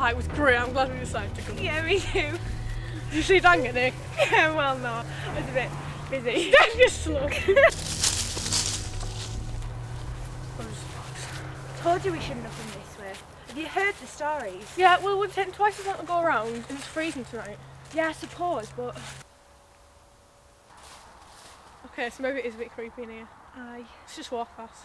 pie. Was. I'm glad we decided to come. Yeah, me too. Did you see Dan getting? Yeah, well, no, I was a bit busy. Dan just slow. Oh, Told you we shouldn't have come this way. Have you heard the stories? yeah, well, we've taken twice as long to go around and it's freezing tonight. Yeah, I suppose, but Okay, so maybe it is a bit creepy in here. aye. Let's just walk fast.